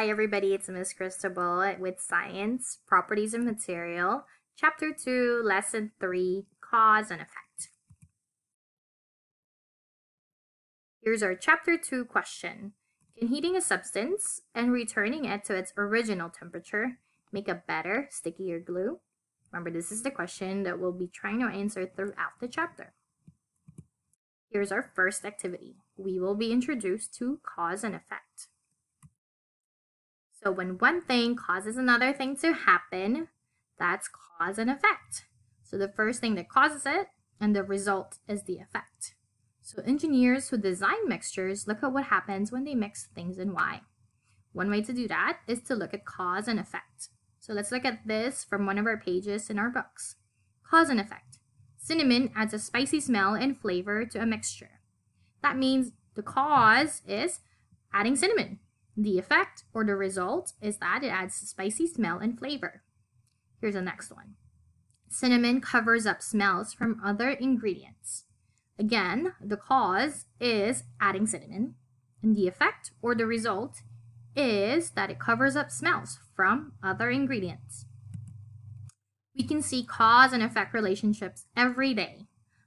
Hi everybody, it's Miss Cristobal with Science, Properties of Material, Chapter 2, Lesson 3, Cause and Effect. Here's our Chapter 2 question. Can heating a substance and returning it to its original temperature make a better, stickier glue? Remember, this is the question that we'll be trying to answer throughout the chapter. Here's our first activity. We will be introduced to cause and effect. So when one thing causes another thing to happen, that's cause and effect. So the first thing that causes it and the result is the effect. So engineers who design mixtures look at what happens when they mix things and why. One way to do that is to look at cause and effect. So let's look at this from one of our pages in our books. Cause and effect. Cinnamon adds a spicy smell and flavor to a mixture. That means the cause is adding cinnamon. The effect or the result is that it adds spicy smell and flavor. Here's the next one. Cinnamon covers up smells from other ingredients. Again, the cause is adding cinnamon, and the effect or the result is that it covers up smells from other ingredients. We can see cause and effect relationships every day.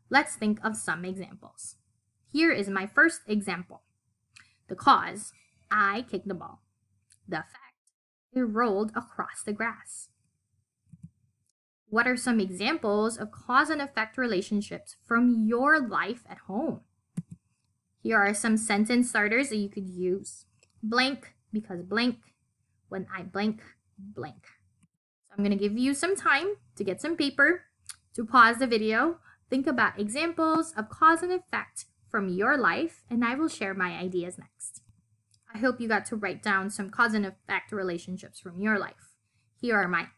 Let's think of some examples. Here is my first example. The cause I kicked the ball. The fact it rolled across the grass. What are some examples of cause and effect relationships from your life at home? Here are some sentence starters that you could use. Blank because blank, when I blank, blank. So I'm going to give you some time to get some paper, to pause the video, think about examples of cause and effect from your life, and I will share my ideas next. I hope you got to write down some cause and effect relationships from your life. Here are mine.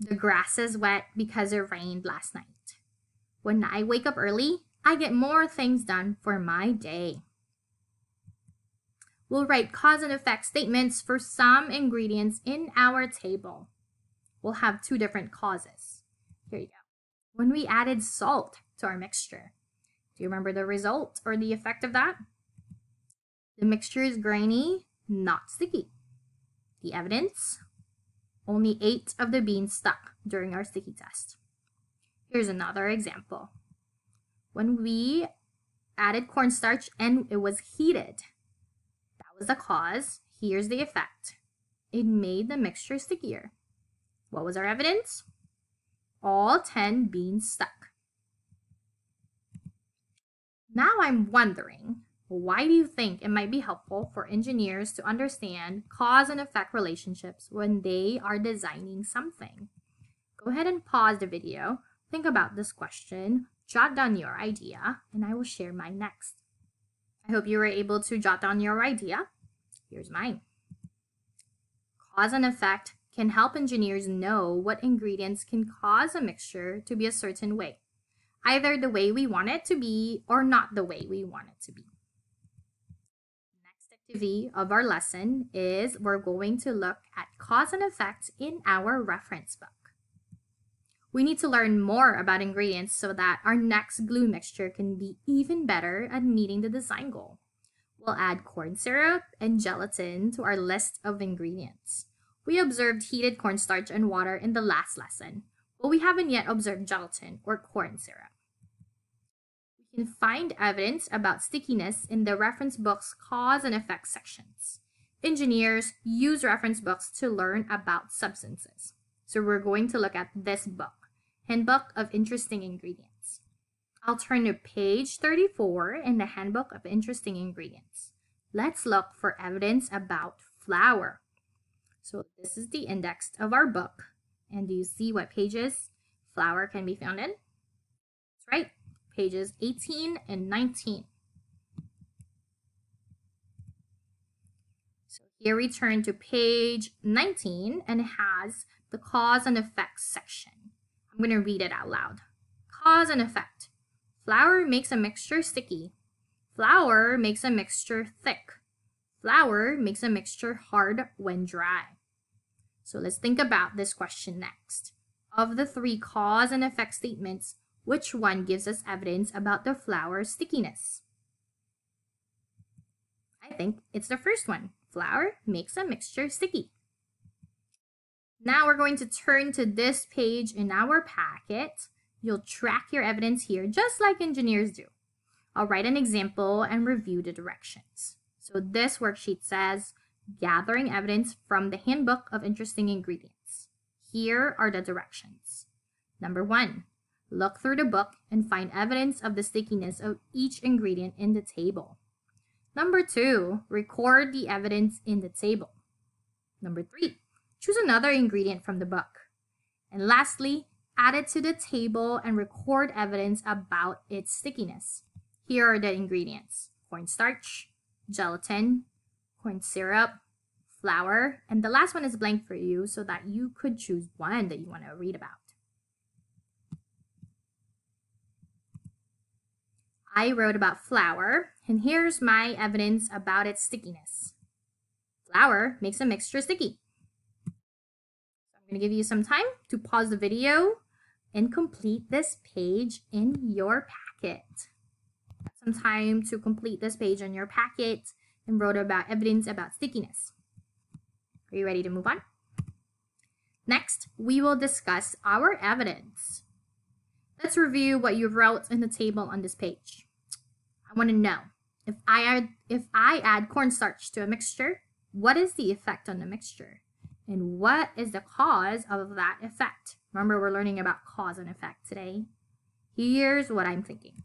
The grass is wet because it rained last night. When I wake up early, I get more things done for my day. We'll write cause and effect statements for some ingredients in our table. We'll have two different causes. Here you go. When we added salt to our mixture, do you remember the result or the effect of that? The mixture is grainy, not sticky. The evidence? Only eight of the beans stuck during our sticky test. Here's another example. When we added cornstarch and it was heated, that was the cause. Here's the effect. It made the mixture stickier. What was our evidence? All 10 beans stuck. Now I'm wondering, why do you think it might be helpful for engineers to understand cause and effect relationships when they are designing something? Go ahead and pause the video, think about this question, jot down your idea, and I will share mine next. I hope you were able to jot down your idea. Here's mine. Cause and effect can help engineers know what ingredients can cause a mixture to be a certain way either the way we want it to be or not the way we want it to be. Next activity of our lesson is we're going to look at cause and effect in our reference book. We need to learn more about ingredients so that our next glue mixture can be even better at meeting the design goal. We'll add corn syrup and gelatin to our list of ingredients. We observed heated cornstarch and water in the last lesson, but we haven't yet observed gelatin or corn syrup can find evidence about stickiness in the reference book's cause and effect sections. Engineers use reference books to learn about substances. So we're going to look at this book, Handbook of Interesting Ingredients. I'll turn to page 34 in the Handbook of Interesting Ingredients. Let's look for evidence about flour. So this is the index of our book. And do you see what pages flour can be found in? That's right, pages 18 and 19. So here we turn to page 19 and it has the cause and effect section. I'm going to read it out loud. Cause and effect. Flour makes a mixture sticky. Flour makes a mixture thick. Flour makes a mixture hard when dry. So let's think about this question next. Of the three cause and effect statements, which one gives us evidence about the flour's stickiness? I think it's the first one. Flour makes a mixture sticky. Now we're going to turn to this page in our packet. You'll track your evidence here just like engineers do. I'll write an example and review the directions. So this worksheet says, gathering evidence from the Handbook of Interesting Ingredients. Here are the directions. Number one, look through the book and find evidence of the stickiness of each ingredient in the table. Number two, record the evidence in the table. Number three, choose another ingredient from the book. And lastly, add it to the table and record evidence about its stickiness. Here are the ingredients. Cornstarch, gelatin, corn syrup, flour, and the last one is blank for you so that you could choose one that you want to read about. I wrote about flour, and here's my evidence about its stickiness. Flour makes a mixture sticky. I'm going to give you some time to pause the video and complete this page in your packet. Some time to complete this page in your packet and wrote about evidence about stickiness. Are you ready to move on? Next, we will discuss our evidence. Let's review what you wrote in the table on this page. I want to know if I add if I add cornstarch to a mixture, what is the effect on the mixture? And what is the cause of that effect? Remember, we're learning about cause and effect today. Here's what I'm thinking.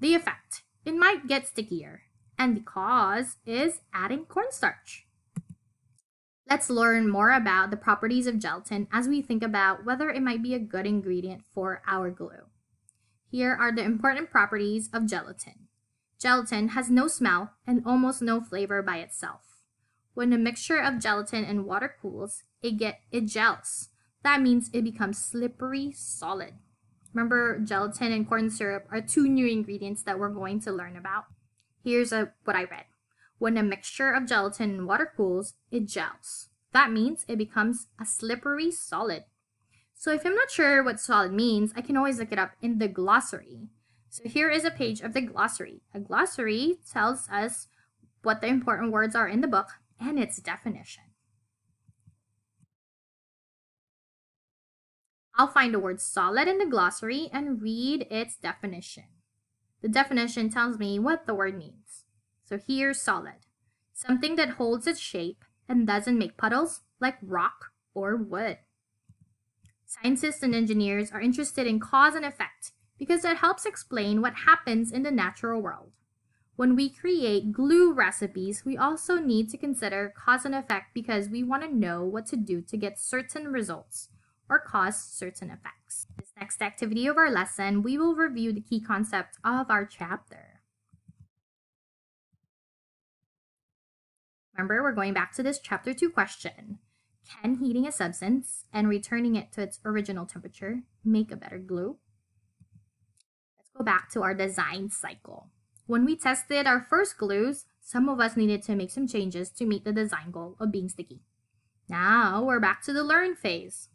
The effect, it might get stickier. And the cause is adding cornstarch. Let's learn more about the properties of gelatin as we think about whether it might be a good ingredient for our glue. Here are the important properties of gelatin. Gelatin has no smell and almost no flavor by itself. When a mixture of gelatin and water cools, it get it gels. That means it becomes slippery solid. Remember, gelatin and corn syrup are two new ingredients that we're going to learn about. Here's a, what I read. When a mixture of gelatin and water cools, it gels. That means it becomes a slippery solid. So if I'm not sure what solid means, I can always look it up in the glossary. So here is a page of the glossary. A glossary tells us what the important words are in the book and its definition. I'll find the word solid in the glossary and read its definition. The definition tells me what the word means. So here's solid. Something that holds its shape and doesn't make puddles like rock or wood. Scientists and engineers are interested in cause and effect because it helps explain what happens in the natural world. When we create glue recipes, we also need to consider cause and effect because we want to know what to do to get certain results or cause certain effects. In this next activity of our lesson, we will review the key concepts of our chapter. Remember, we're going back to this chapter 2 question. Can heating a substance and returning it to its original temperature make a better glue? Let's go back to our design cycle. When we tested our first glues, some of us needed to make some changes to meet the design goal of being sticky. Now we're back to the learn phase.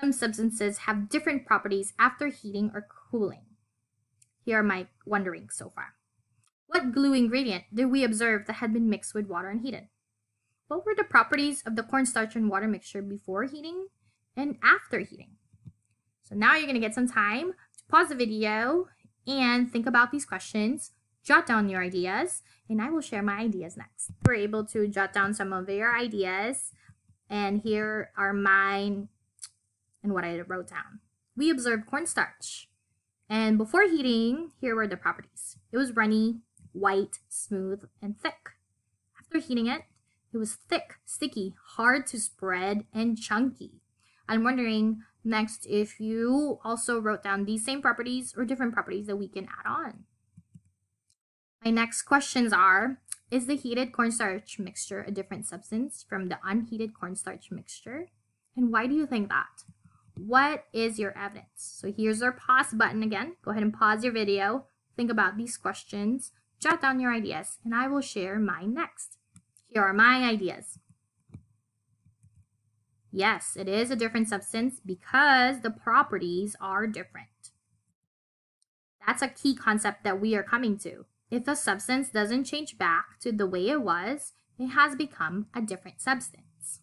Some substances have different properties after heating or cooling. Here are my wonderings so far. What glue ingredient did we observe that had been mixed with water and heated? What were the properties of the cornstarch and water mixture before heating and after heating? So now you're going to get some time to pause the video and think about these questions, jot down your ideas, and I will share my ideas next. We're able to jot down some of your ideas, and here are mine and what I wrote down. We observed cornstarch. And before heating, here were the properties. It was runny, white, smooth, and thick. After heating it, it was thick, sticky, hard to spread, and chunky. I'm wondering next if you also wrote down these same properties or different properties that we can add on. My next questions are, is the heated cornstarch mixture a different substance from the unheated cornstarch mixture? And why do you think that? What is your evidence? So here's our pause button again. Go ahead and pause your video. Think about these questions. Jot down your ideas, and I will share mine next. Here are my ideas. Yes, it is a different substance because the properties are different. That's a key concept that we are coming to. If a substance doesn't change back to the way it was, it has become a different substance.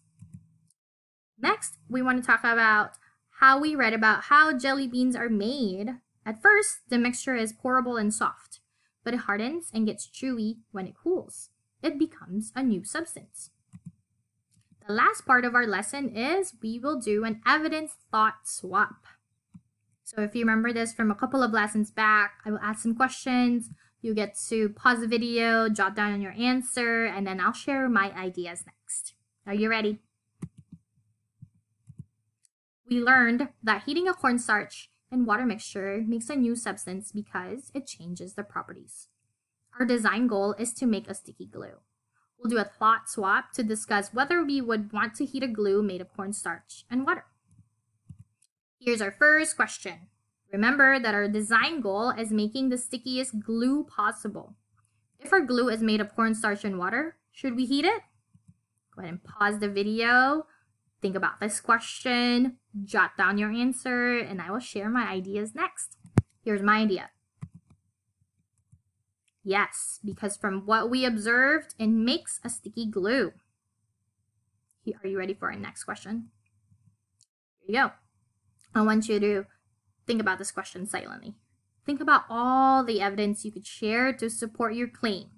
Next, we want to talk about how we read about how jelly beans are made. At first, the mixture is pourable and soft, but it hardens and gets chewy when it cools. It becomes a new substance. The last part of our lesson is we will do an evidence thought swap. So if you remember this from a couple of lessons back, I will ask some questions. You get to pause the video, jot down your answer, and then I'll share my ideas next. Are you ready? We learned that heating a cornstarch and water mixture makes a new substance because it changes the properties. Our design goal is to make a sticky glue. We'll do a thought swap to discuss whether we would want to heat a glue made of cornstarch and water. Here's our first question. Remember that our design goal is making the stickiest glue possible. If our glue is made of cornstarch and water, should we heat it? Go ahead and pause the video, think about this question, jot down your answer, and I will share my ideas next. Here's my idea. Yes, because from what we observed, it makes a sticky glue. Are you ready for our next question? Here you go. I want you to Think about this question silently. Think about all the evidence you could share to support your claim.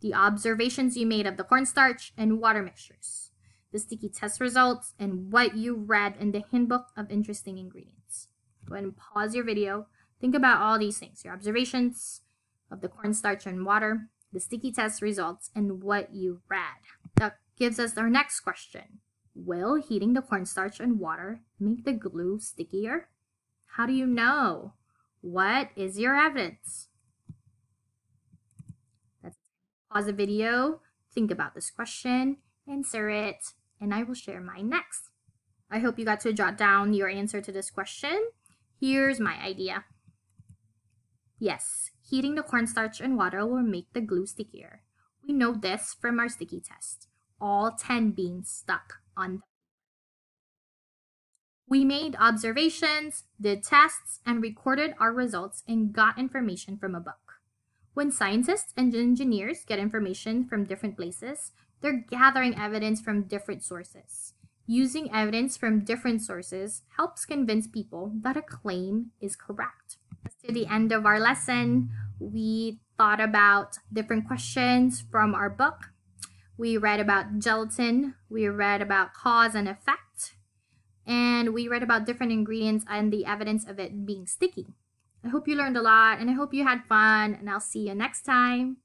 The observations you made of the cornstarch and water mixtures, the sticky test results, and what you read in the Handbook of Interesting Ingredients. Go ahead and pause your video. Think about all these things, your observations of the cornstarch and water, the sticky test results, and what you read. That gives us our next question. Will heating the cornstarch and water make the glue stickier? How do you know? What is your evidence? Let's pause the video, think about this question, answer it, and I will share mine next. I hope you got to jot down your answer to this question. Here's my idea. Yes, heating the cornstarch and water will make the glue stickier. We know this from our sticky test. All 10 beans stuck on the we made observations, did tests, and recorded our results and got information from a book. When scientists and engineers get information from different places, they're gathering evidence from different sources. Using evidence from different sources helps convince people that a claim is correct. To the end of our lesson, we thought about different questions from our book. We read about gelatin, we read about cause and effect, and we read about different ingredients and the evidence of it being sticky. I hope you learned a lot and I hope you had fun and I'll see you next time.